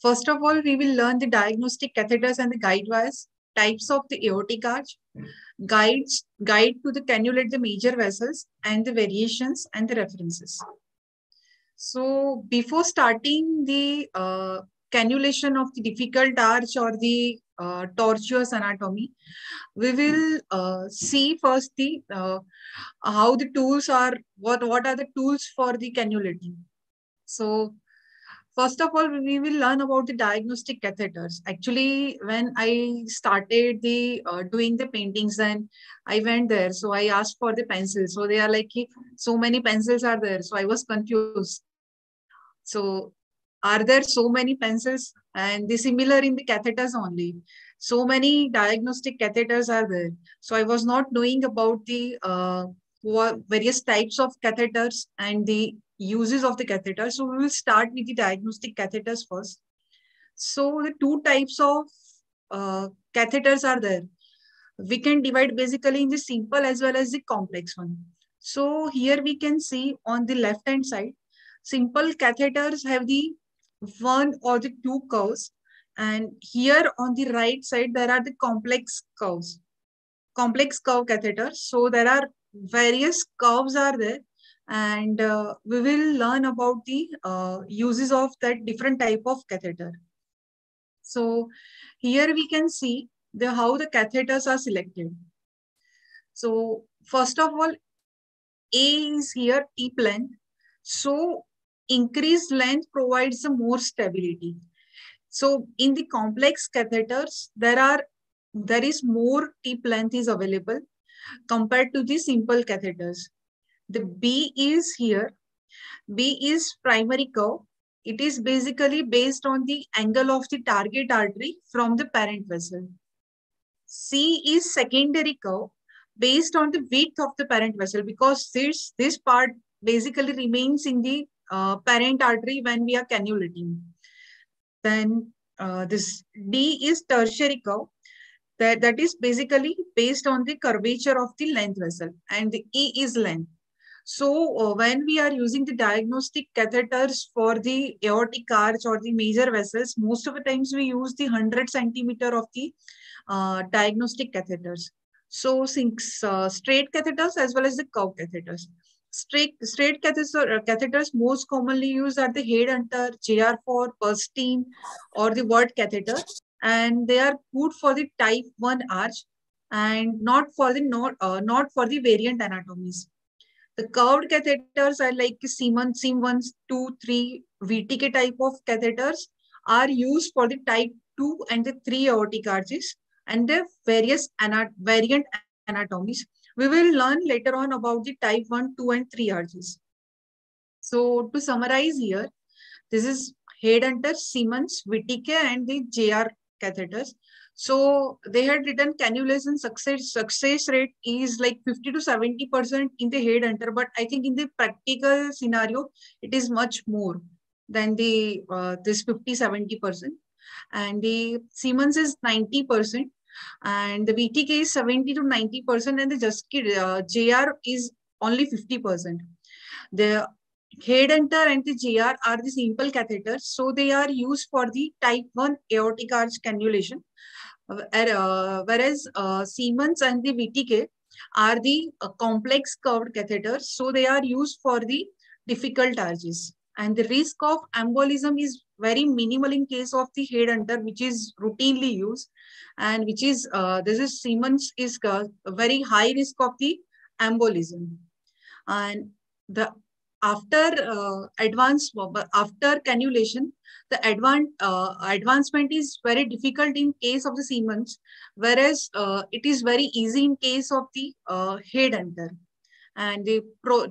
First of all, we will learn the diagnostic catheters and the guide wires, types of the aortic arch, guides, guide to the cannulate the major vessels and the variations and the references. So before starting the uh, cannulation of the difficult arch or the uh, tortuous anatomy, we will uh, see first the uh, how the tools are, what, what are the tools for the cannulating. So first of all, we will learn about the diagnostic catheters. Actually, when I started the uh, doing the paintings, then I went there. So I asked for the pencils. So they are like, so many pencils are there. So I was confused. So are there so many pencils? And the similar in the catheters only. So many diagnostic catheters are there. So I was not knowing about the uh, various types of catheters and the uses of the catheter. So we will start with the diagnostic catheters first. So the two types of uh, catheters are there. We can divide basically in the simple as well as the complex one. So here we can see on the left hand side, simple catheters have the one or the two curves. And here on the right side, there are the complex curves, complex curve catheters. So there are various curves are there and uh, we will learn about the uh, uses of that different type of catheter. So here we can see the how the catheters are selected. So first of all, A is here tip length. So increased length provides a more stability. So in the complex catheters, there are there is more tip length is available compared to the simple catheters. The B is here. B is primary curve. It is basically based on the angle of the target artery from the parent vessel. C is secondary curve based on the width of the parent vessel because this, this part basically remains in the uh, parent artery when we are cannulating. Then uh, this D is tertiary curve that, that is basically based on the curvature of the length vessel and the E is length. So uh, when we are using the diagnostic catheters for the aortic arch or the major vessels, most of the times we use the 100 centimeter of the uh, diagnostic catheters. So since uh, straight catheters as well as the curved catheters. Straight, straight catheters, uh, catheters most commonly used are the Headhunter, JR4, Berenstein or the Word catheter and they are good for the type 1 arch and not for the not, uh, not for the variant anatomies. The curved catheters are like Simmons, Simmons 2, 3, VTK type of catheters are used for the type 2 and the 3 aortic arches and the various anat variant anatomies. We will learn later on about the type 1, 2 and 3 arches. So to summarize here, this is Headhunter, Simmons, VTK and the JR catheters. So they had written cannulation success success rate is like 50 to 70 percent in the Headhunter, but I think in the practical scenario it is much more than the uh, this 50 70 percent, and the Simmons is 90 percent, and the VTK is 70 to 90 percent, and the just uh, JR is only 50 percent. The Headhunter and the JR are the simple catheters. So they are used for the type 1 aortic arch cannulation. Uh, whereas uh, Simmons and the VTK are the uh, complex curved catheters. So they are used for the difficult arches. And the risk of embolism is very minimal in case of the Headhunter, which is routinely used. And which is, uh, this is Simmons is a uh, very high risk of the embolism. And the after uh, advance after cannulation the advan uh, advancement is very difficult in case of the Simmons whereas uh, it is very easy in case of the uh, Headhunter. And the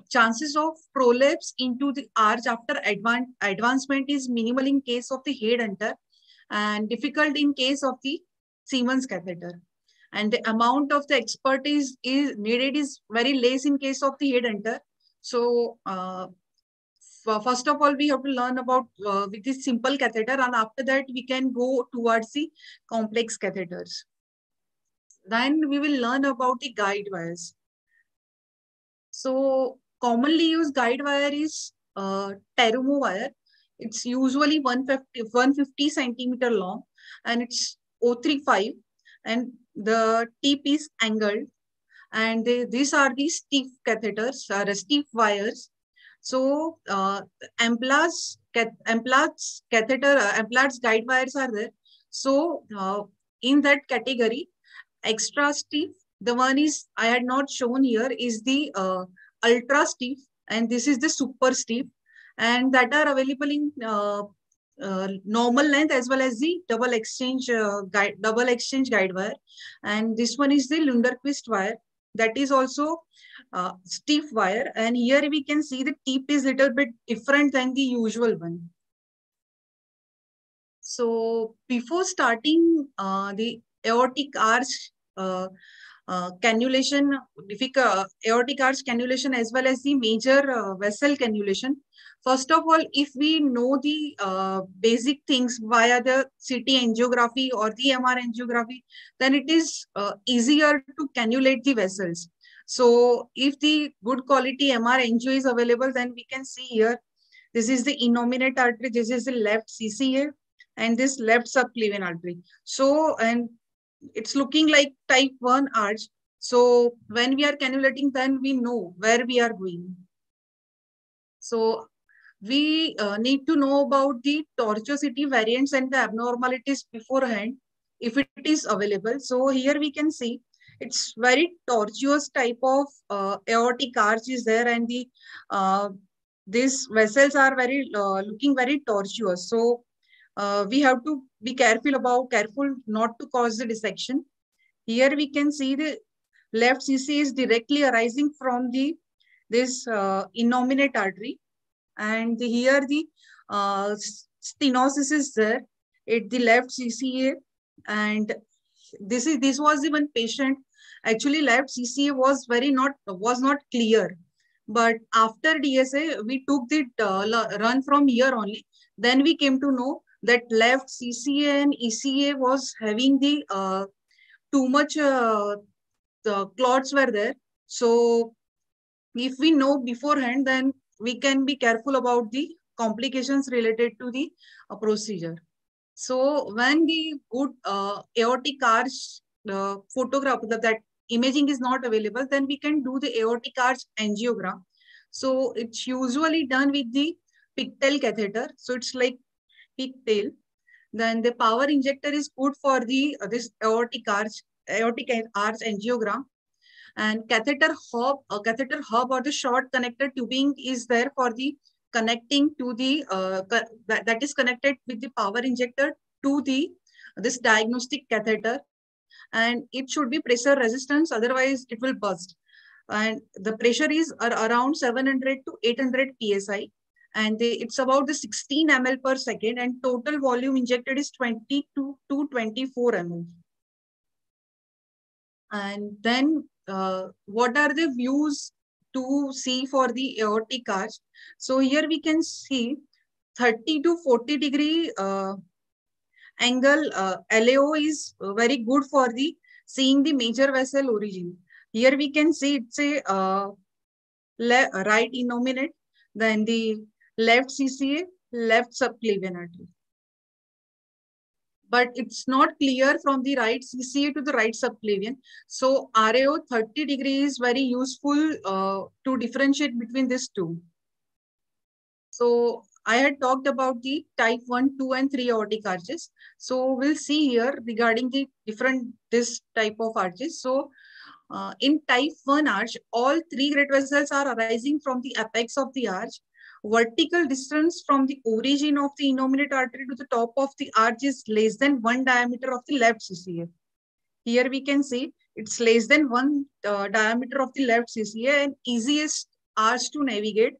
chances of prolapse into the arch after advan advancement is minimal in case of the Headhunter and difficult in case of the Simmons catheter. And the amount of the expertise is needed is very less in case of the Headhunter so uh, first of all, we have to learn about uh, with this simple catheter and after that we can go towards the complex catheters. Then we will learn about the guide wires. So commonly used guide wire is uh, Terumo wire. It's usually 150, 150 centimeter long and it's O35 and the tip is angled and they, these are the stiff catheters or stiff wires. So uh, Amplatz, Amplatz catheter, uh, Amplatz guide wires are there. So uh, in that category, extra stiff, the one is I had not shown here is the uh, ultra stiff and this is the super stiff and that are available in uh, uh, normal length as well as the double exchange uh, guide, double exchange guide wire. And this one is the Lunderquist wire that is also uh, stiff wire. And here we can see the tip is little bit different than the usual one. So before starting uh, the aortic arch uh, uh, cannulation, difficult, aortic arch cannulation as well as the major uh, vessel cannulation, First of all, if we know the uh, basic things via the CT angiography or the MR angiography, then it is uh, easier to cannulate the vessels. So if the good quality MR angio is available, then we can see here, this is the innominate artery, this is the left CCA, and this left subclavian artery. So, and it's looking like type 1 arch. So when we are cannulating, then we know where we are going. So we uh, need to know about the tortuosity variants and the abnormalities beforehand if it is available. So here we can see it's very tortuous type of uh, aortic arch is there and the uh, these vessels are very uh, looking very tortuous. So uh, we have to be careful about careful not to cause the dissection. Here we can see the left CC is directly arising from the this uh, innominate artery. And here the uh, stenosis is there. At the left CCA and this is this was the one patient. Actually left CCA was very not was not clear. But after DSA we took the uh, run from here only. Then we came to know that left CCA and ECA was having the uh, too much uh, the clots were there so if we know beforehand then we can be careful about the complications related to the uh, procedure. So when the good uh, aortic arch photograph, that, that imaging is not available, then we can do the aortic arch angiogram. So it's usually done with the pigtail catheter. So it's like pigtail. Then the power injector is good for the uh, this aortic arch aortic arch angiogram. And catheter hub, a catheter hub or the short connector tubing is there for the connecting to the, uh, that, that is connected with the power injector to the, this diagnostic catheter. And it should be pressure resistance, otherwise it will burst. And the pressure is around 700 to 800 PSI and they, it's about the 16 ml per second and total volume injected is 22 to 24 ml. And then uh, what are the views to see for the aortic arch? So here we can see 30 to 40 degree uh, angle uh, LAO is very good for the seeing the major vessel origin. Here we can see it's a uh, right innominate, then the left CCA, left subclavian artery but it's not clear from the right CCA to the right subclavian. So RAO 30 degree is very useful uh, to differentiate between these two. So I had talked about the type 1, 2 and 3 aortic arches. So we'll see here regarding the different this type of arches. So uh, in type 1 arch, all three great vessels are arising from the apex of the arch vertical distance from the origin of the innominate artery to the top of the arch is less than one diameter of the left CCA. Here we can see it's less than one uh, diameter of the left CCA and easiest arch to navigate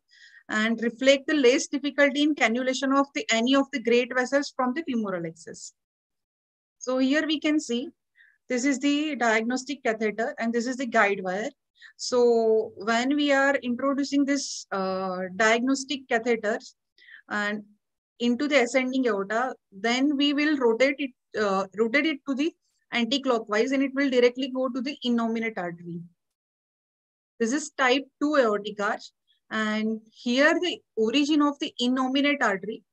and reflect the less difficulty in cannulation of the any of the great vessels from the femoral axis. So here we can see this is the diagnostic catheter and this is the guide wire. So when we are introducing this uh, diagnostic catheters and into the ascending aorta, then we will rotate it, uh, rotate it to the anti-clockwise and it will directly go to the innominate artery. This is type 2 aortic arch. And here the origin of the innominate artery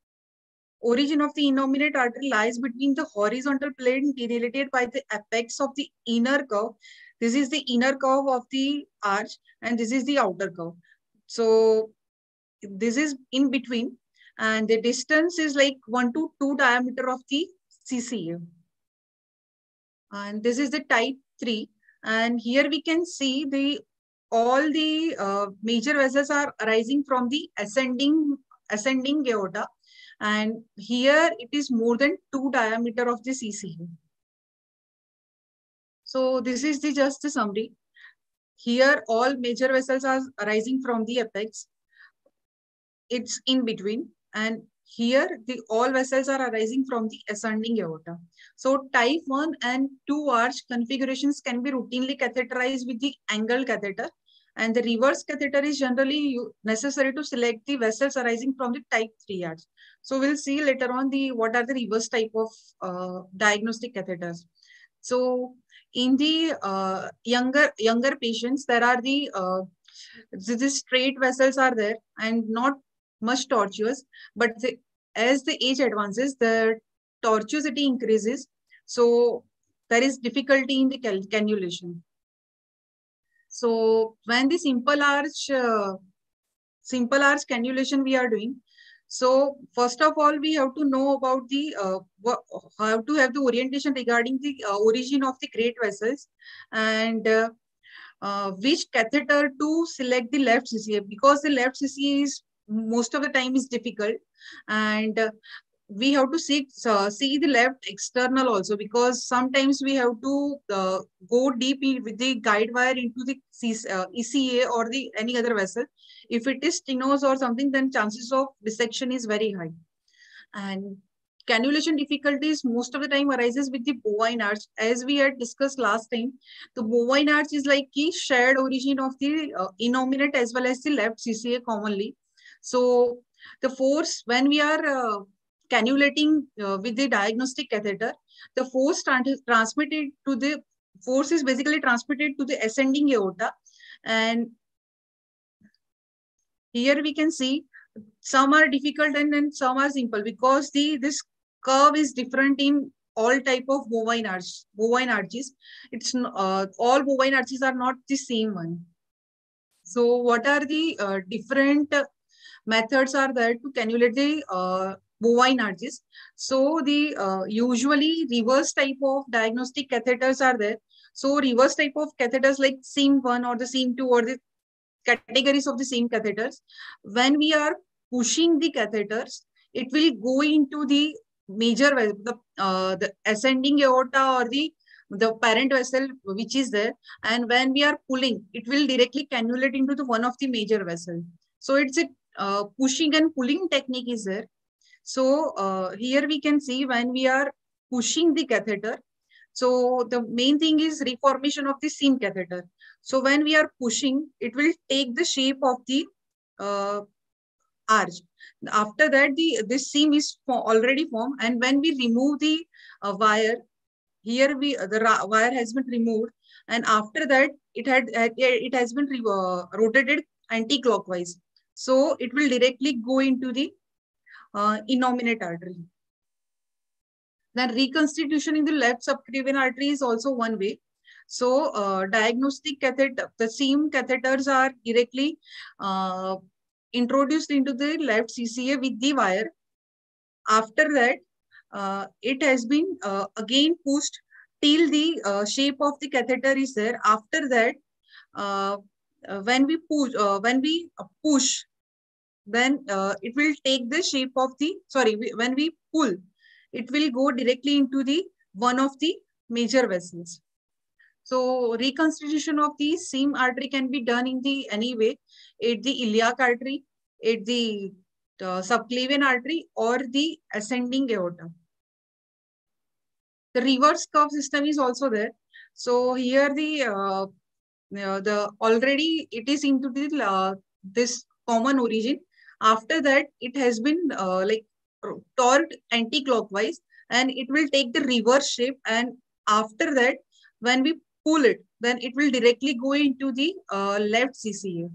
origin of the innominate artery lies between the horizontal plane delineated by the apex of the inner curve. This is the inner curve of the arch and this is the outer curve. So this is in between and the distance is like 1 to 2 diameter of the CCA. And this is the type 3. And here we can see the all the uh, major vessels are arising from the ascending ascending aorta and here it is more than 2 diameter of the CCA. So this is the just the summary. Here all major vessels are arising from the apex. It's in between and here the all vessels are arising from the ascending aorta. So type 1 and 2 arch configurations can be routinely catheterized with the angle catheter and the reverse catheter is generally necessary to select the vessels arising from the type 3 arch. So we'll see later on the what are the reverse type of uh, diagnostic catheters. So in the uh, younger younger patients, there are the uh, straight vessels are there and not much tortuous, but the, as the age advances, the tortuosity increases. So there is difficulty in the cannulation. So when the simple arch, uh, simple arch cannulation we are doing, so first of all, we have to know about the, uh, have to have the orientation regarding the uh, origin of the great vessels and uh, uh, which catheter to select the left CCA because the left CCA is most of the time is difficult and uh, we have to see uh, see the left external also because sometimes we have to uh, go deep with the guide wire into the uh, ECA or the any other vessel. If it is stenosis or something, then chances of dissection is very high. And cannulation difficulties most of the time arises with the bovine arch. As we had discussed last time, the bovine arch is like the shared origin of the uh, innominate as well as the left CCA commonly. So the force when we are uh, cannulating uh, with the diagnostic catheter, the force transmitted to the force is basically transmitted to the ascending aorta. And here we can see some are difficult and then some are simple because the this curve is different in all type of bovine arch bovine arches it's uh, all bovine arches are not the same one so what are the uh, different methods are there to cannulate the uh, bovine arches. So the uh, usually reverse type of diagnostic catheters are there. So reverse type of catheters like SIM 1 or the SIM 2 or the categories of the same catheters. When we are pushing the catheters, it will go into the major the uh, the ascending aorta or the the parent vessel which is there and when we are pulling it will directly cannulate into the one of the major vessel so it's a uh, pushing and pulling technique is there so uh, here we can see when we are pushing the catheter, so the main thing is reformation of the SIM catheter. So when we are pushing, it will take the shape of the uh, arch. After that, the this SIM is already formed, and when we remove the uh, wire, here we the wire has been removed, and after that, it had it has been uh, rotated anti-clockwise. So it will directly go into the uh, innominate artery. Then reconstitution in the left subclavian artery is also one way. So uh, diagnostic catheter, the same catheters are directly uh, introduced into the left CCA with the wire. After that, uh, it has been uh, again pushed till the uh, shape of the catheter is there. After that, uh, when we push, when we push then uh, it will take the shape of the, sorry, when we pull, it will go directly into the one of the major vessels. So reconstitution of the same artery can be done in the any way, at the iliac artery, at the uh, subclavian artery or the ascending aorta. The reverse curve system is also there. So here the uh, the already it is into the uh, this common origin after that, it has been uh, like torqued anti-clockwise and it will take the reverse shape. And after that, when we pull it, then it will directly go into the uh, left CCA.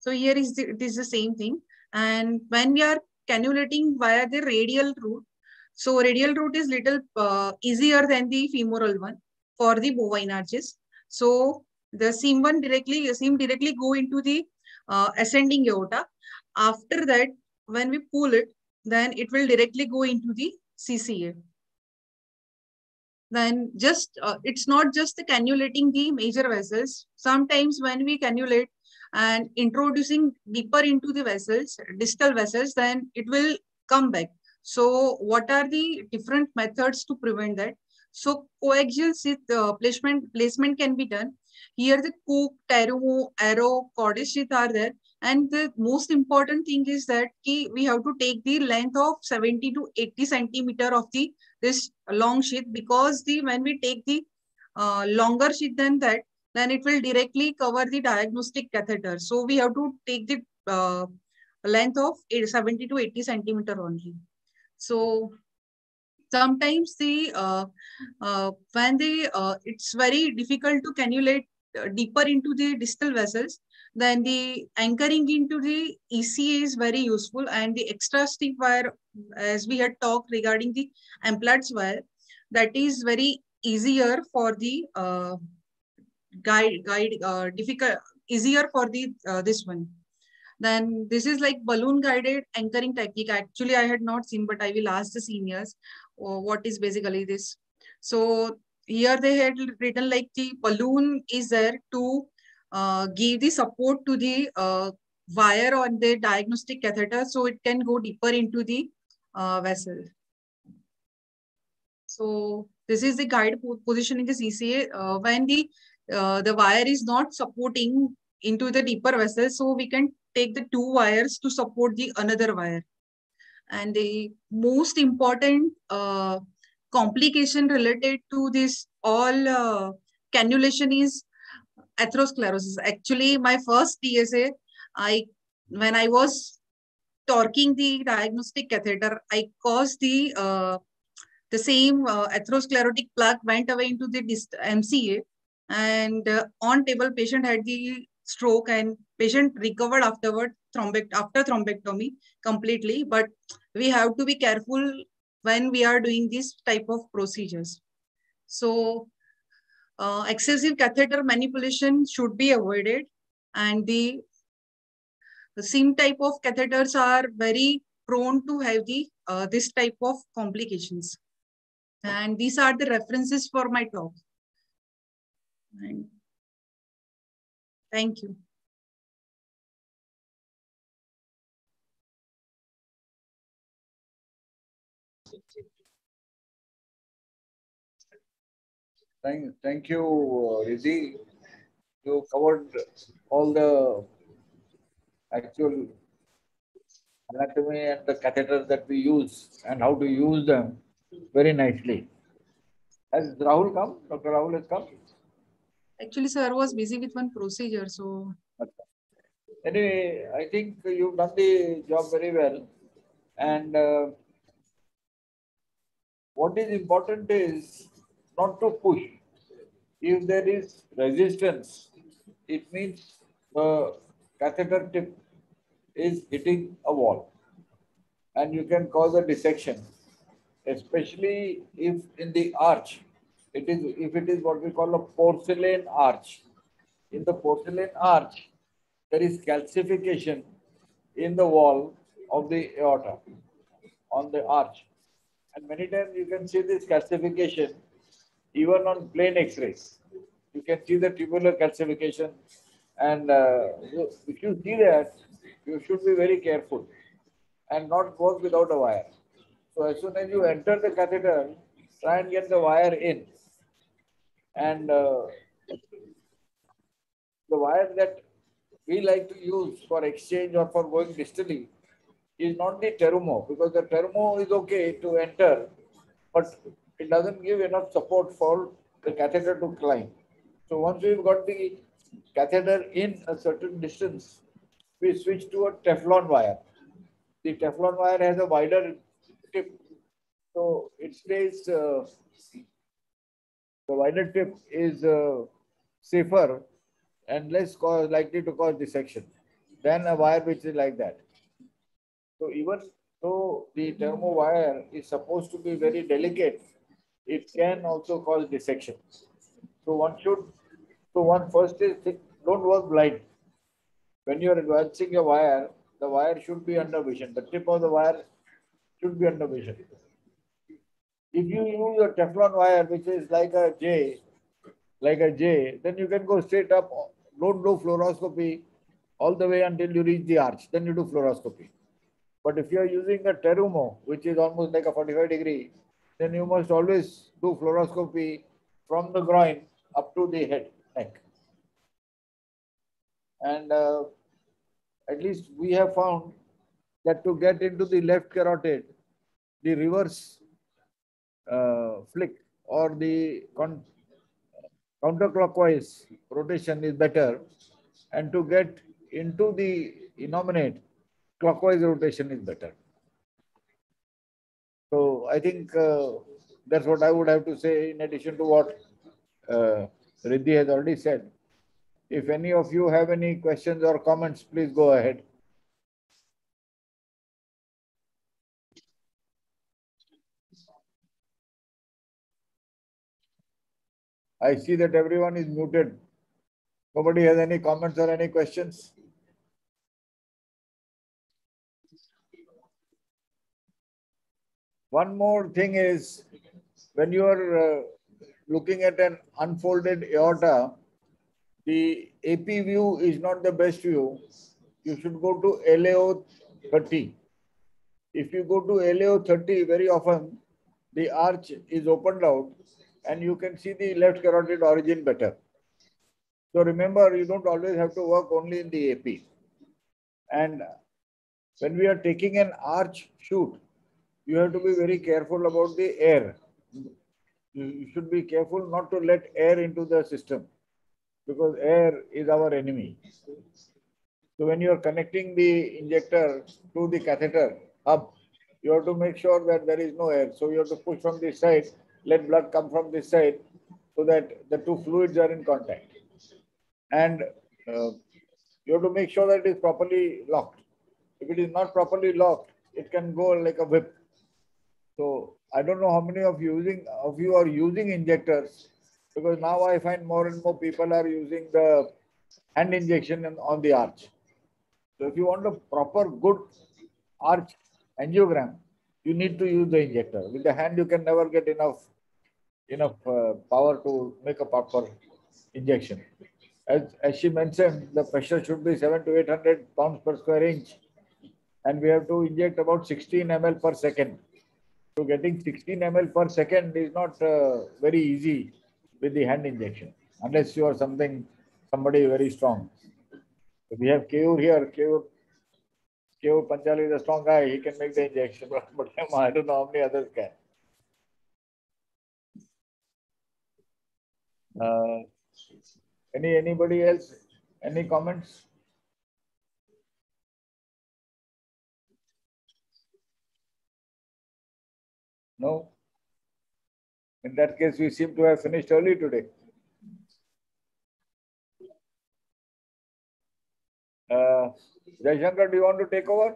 So here is the, it is the same thing. And when we are cannulating via the radial route. So radial route is little uh, easier than the femoral one for the bovine arches. So the SIM one directly, SIM directly go into the uh, ascending aorta. After that, when we pull it, then it will directly go into the CCA. Then just, uh, it's not just the cannulating the major vessels. Sometimes when we cannulate and introducing deeper into the vessels, distal vessels, then it will come back. So what are the different methods to prevent that? So coaxial sheath uh, placement, placement can be done. Here the Cook, Terumo, Arrow, Cordis sheath are there. And the most important thing is that we have to take the length of 70 to 80 centimeter of the this long sheath because the when we take the uh, longer sheath than that, then it will directly cover the diagnostic catheter. So we have to take the uh, length of 70 to 80 centimeter only. So sometimes the uh, uh, when the uh, it's very difficult to cannulate uh, deeper into the distal vessels, then the anchoring into the ECA is very useful and the extra stiff wire, as we had talked regarding the Amplatz wire, that is very easier for the uh, guide, guide uh, difficult, easier for the uh, this one. Then this is like balloon guided anchoring technique. Actually, I had not seen, but I will ask the seniors what is basically this. So here they had written like the balloon is there to uh, give the support to the uh, wire on the diagnostic catheter so it can go deeper into the uh, vessel. So this is the guide position in the CCA. Uh, when the uh, the wire is not supporting into the deeper vessel, so we can take the two wires to support the another wire. And the most important uh, complication related to this all uh, cannulation is atherosclerosis. Actually, my first DSA, I when I was torquing the diagnostic catheter, I caused the uh, the same uh, atherosclerotic plaque went away into the MCA, and uh, on table patient had the stroke and patient recovered afterward thrombect after thrombectomy completely. But we have to be careful when we are doing this type of procedures. So uh, excessive catheter manipulation should be avoided and the, the same type of catheters are very prone to have the uh, this type of complications. And these are the references for my talk. And thank you. Thank, thank you, Riddhi. You covered all the actual anatomy and the catheters that we use and how to use them very nicely. Has Rahul come? Dr. Rahul has come? Actually, sir I was busy with one procedure, so. Anyway, I think you've done the job very well. And uh, what is important is not to push. If there is resistance, it means the catheter tip is hitting a wall and you can cause a dissection, especially if in the arch, it is if it is what we call a porcelain arch. In the porcelain arch, there is calcification in the wall of the aorta on the arch. And many times you can see this calcification even on plain X-rays. You can see the tubular calcification. And uh, if you see that, you should be very careful and not work without a wire. So as soon as you enter the catheter, try and get the wire in. And uh, the wire that we like to use for exchange or for going distally is not the Terumo because the Terumo is okay to enter, but it doesn't give enough support for the catheter to climb. So once we've got the catheter in a certain distance, we switch to a Teflon wire. The Teflon wire has a wider tip, so it stays, uh, the wider tip is uh, safer and less cause, likely to cause dissection than a wire which is like that. So even though the Terumo wire is supposed to be very delicate. It can also cause dissection. So one should, so one first is don't work blind. When you are advancing a wire, the wire should be under vision. The tip of the wire should be under vision. If you use a Teflon wire, which is like a J, like a J, then you can go straight up. Don't do fluoroscopy all the way until you reach the arch. Then you do fluoroscopy. But if you are using a terumo, which is almost like a 45 degree, then you must always do fluoroscopy from the groin up to the head, neck. And uh, at least we have found that to get into the left carotid, the reverse uh, flick or the counterclockwise rotation is better. And to get into the innominate, clockwise rotation is better. So I think uh, that's what I would have to say in addition to what uh, Riddhi has already said. If any of you have any questions or comments, please go ahead. I see that everyone is muted. Nobody has any comments or any questions? One more thing is when you are uh, looking at an unfolded aorta, the AP view is not the best view. You should go to LAO 30. If you go to LAO 30, very often the arch is opened out and you can see the left carotid origin better. So remember, you don't always have to work only in the AP. And when we are taking an arch shoot, you have to be very careful about the air. You should be careful not to let air into the system because air is our enemy. So when you are connecting the injector to the catheter hub, you have to make sure that there is no air. So you have to push from this side, let blood come from this side so that the two fluids are in contact. And uh, you have to make sure that it is properly locked. If it is not properly locked, it can go like a whip. So I don't know how many of you using of you are using injectors because now I find more and more people are using the hand injection on the arch. So if you want a proper good arch angiogram, you need to use the injector. With the hand, you can never get enough enough uh, power to make a proper injection. As, as she mentioned, the pressure should be 7 to 800 pounds per square inch. And we have to inject about 16 ml per second. So getting 16 ml per second is not uh, very easy with the hand injection, unless you are something, somebody very strong. So we have Keur here. Keur, Keur Panchali is a strong guy. He can make the injection, but, but I don't know how many others can. Uh, any anybody else? Any comments? No? In that case, we seem to have finished early today. Uh, do you want to take over?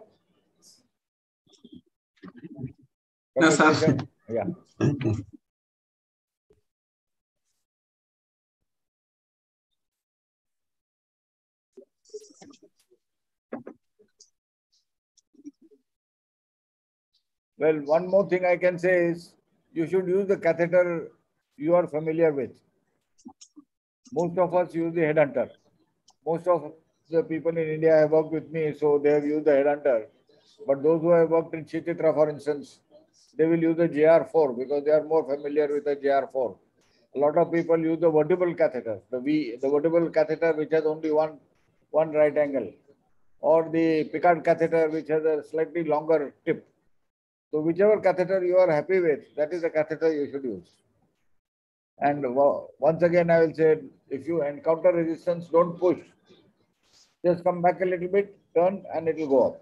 No, sir. Yeah. Well, one more thing I can say is you should use the catheter you are familiar with. Most of us use the headhunter. Most of the people in India have worked with me, so they have used the headhunter. But those who have worked in Chitra, for instance, they will use the JR4 because they are more familiar with the JR4. A lot of people use the vertebral catheter, the V, the vertebral catheter which has only one, one right angle, or the Picard catheter which has a slightly longer tip. So whichever catheter you are happy with, that is the catheter you should use. And once again, I will say, if you encounter resistance, don't push. Just come back a little bit, turn, and it will go up.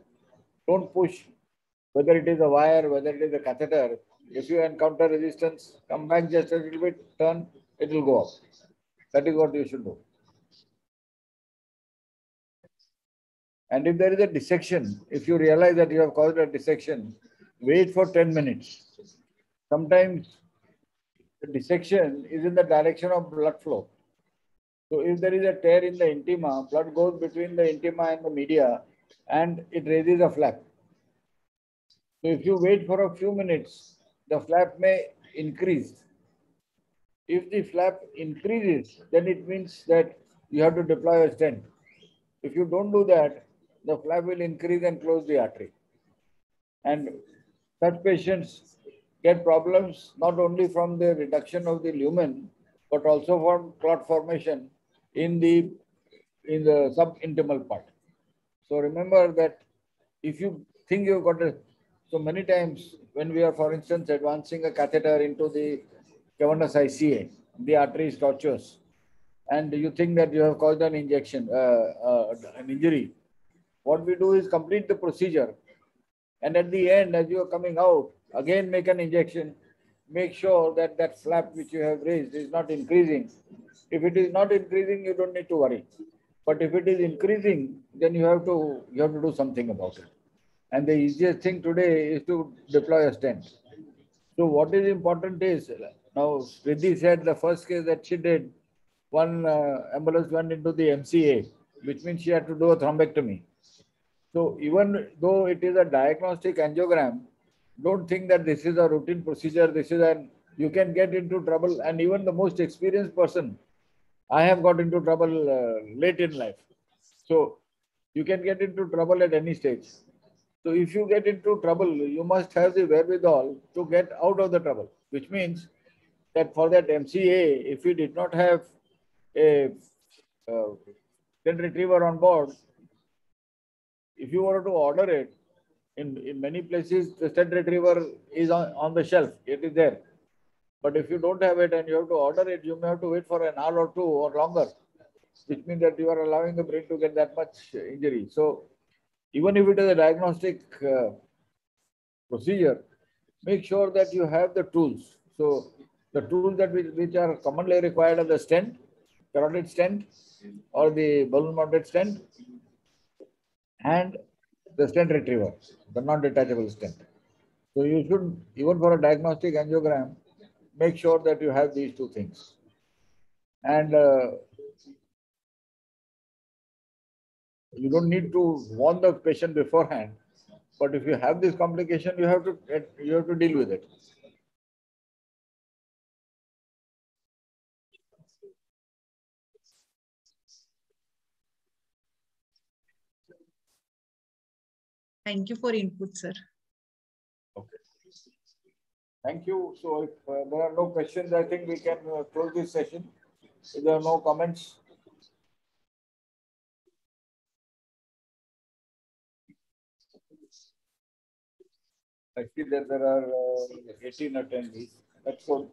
Don't push, whether it is a wire, whether it is a catheter. If you encounter resistance, come back just a little bit, turn, it will go up. That is what you should do. And if there is a dissection, if you realize that you have caused a dissection, wait for 10 minutes. Sometimes the dissection is in the direction of blood flow. So if there is a tear in the intima, blood goes between the intima and the media and it raises a flap. So if you wait for a few minutes, the flap may increase. If the flap increases, then it means that you have to deploy a stent. If you don't do that, the flap will increase and close the artery. And such patients get problems not only from the reduction of the lumen, but also from clot formation in the in the subintimal part. So remember that if you think you've got a so many times when we are, for instance, advancing a catheter into the cavernous ICA, the artery is tortuous, and you think that you have caused an injection, uh, uh, an injury. What we do is complete the procedure, and at the end, as you are coming out, again make an injection. Make sure that that flap which you have raised is not increasing. If it is not increasing, you don't need to worry. But if it is increasing, then you have to you have to do something about it. And the easiest thing today is to deploy a stent. So what is important is now Riddhi said the first case that she did, one uh, ambulance went into the MCA, which means she had to do a thrombectomy. So even though it is a diagnostic angiogram, don't think that this is a routine procedure. This is an you can get into trouble, and even the most experienced person I have got into trouble uh, late in life. So you can get into trouble at any stage. So if you get into trouble, you must have the wherewithal to get out of the trouble, which means that for that MCA, if we did not have a uh, retriever on board, if you were to order it, in, in many places, the stent retriever is on, on the shelf. It is there. But if you don't have it and you have to order it, you may have to wait for an hour or two or longer, which means that you are allowing the brain to get that much injury. So even if it is a diagnostic uh, procedure, make sure that you have the tools. So the tools that which, which are commonly required are the stent, carotid stent, or the balloon mounted stent, and the stent retriever, the non-detachable stent. So you should, even for a diagnostic angiogram, make sure that you have these two things. And uh, you don't need to warn the patient beforehand, but if you have this complication, you have to you have to deal with it. Thank you for input, sir. Okay. Thank you. So if uh, there are no questions, I think we can uh, close this session. If there are no comments. I see that there are uh, 18 attendees. That's good.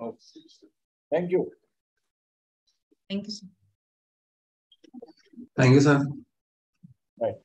Okay. Thank you. Thank you, sir. Thank you, sir. Right.